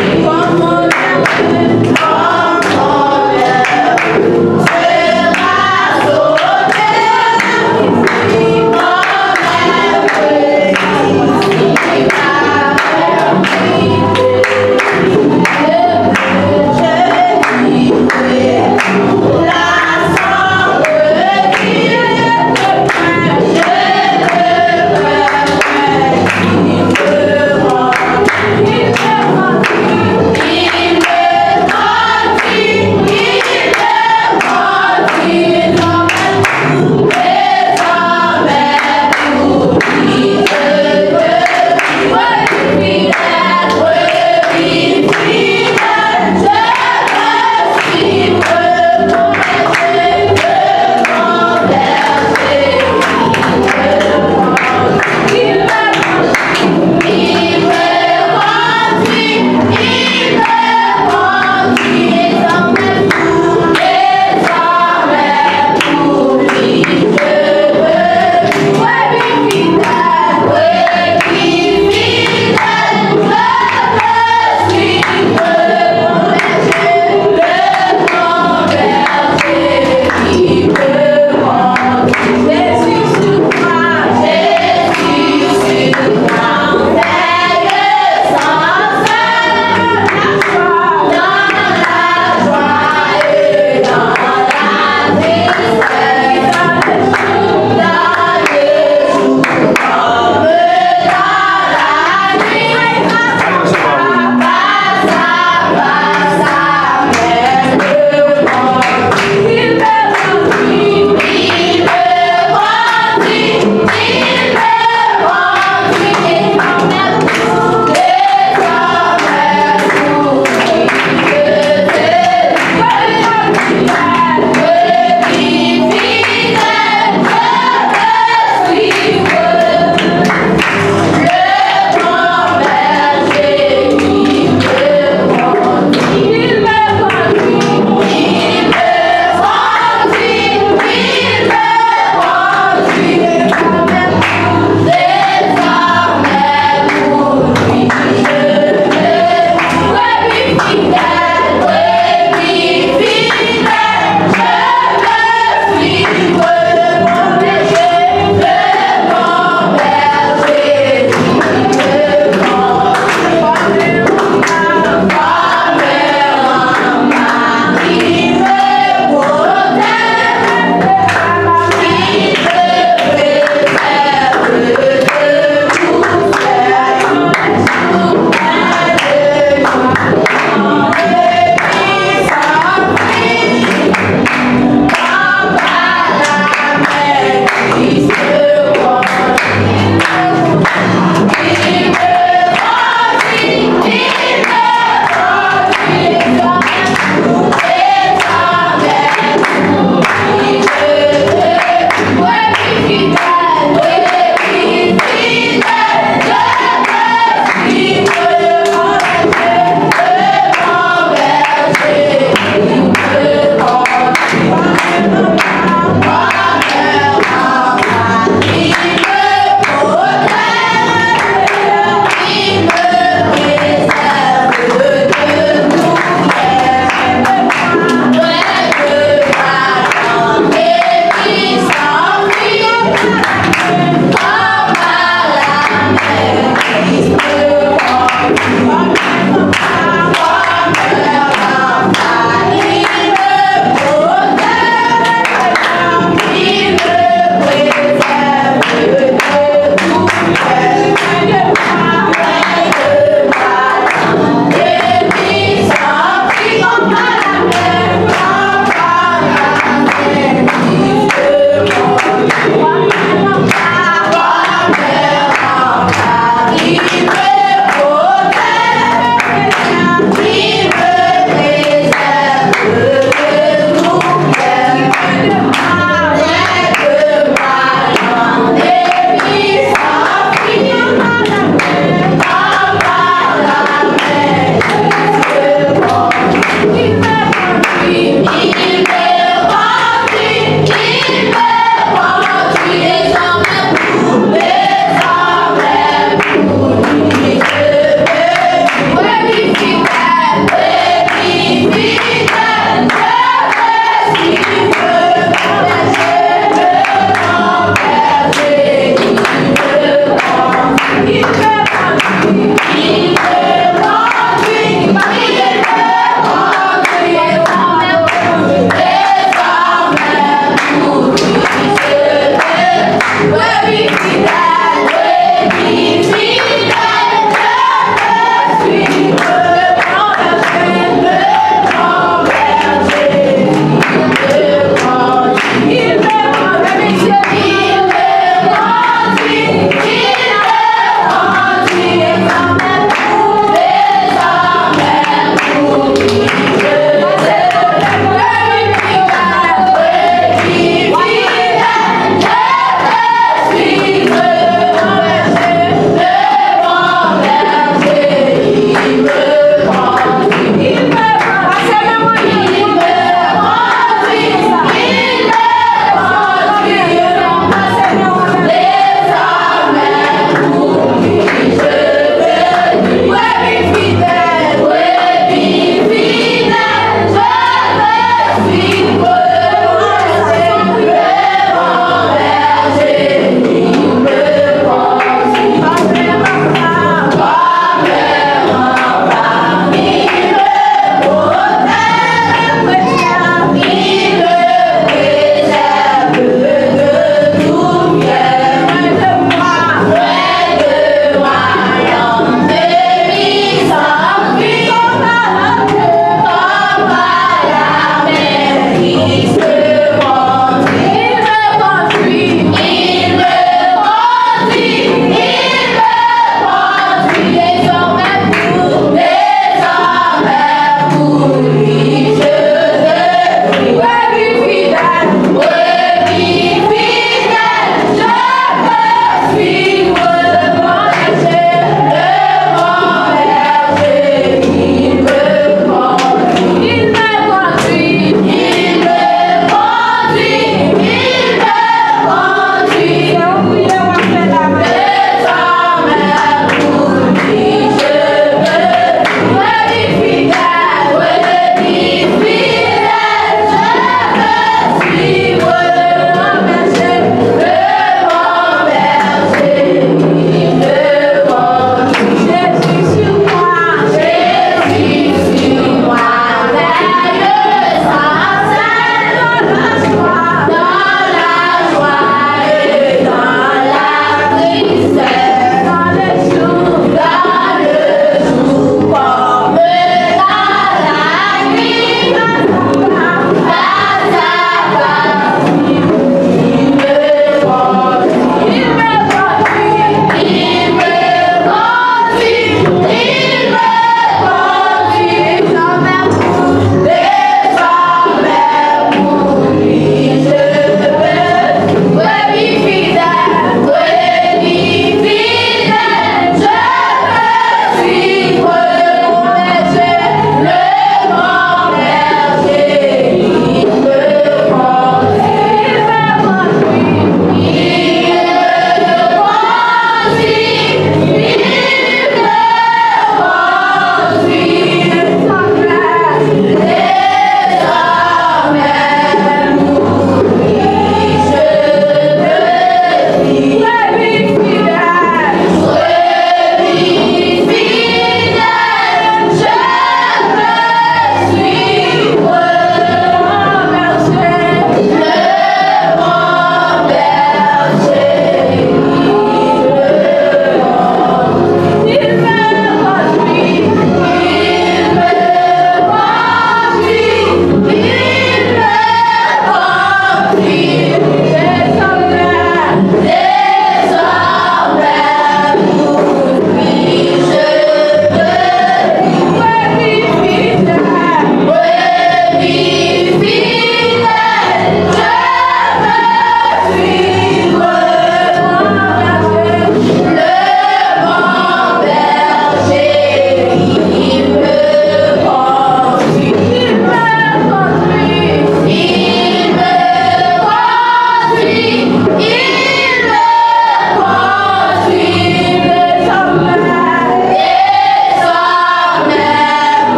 One more.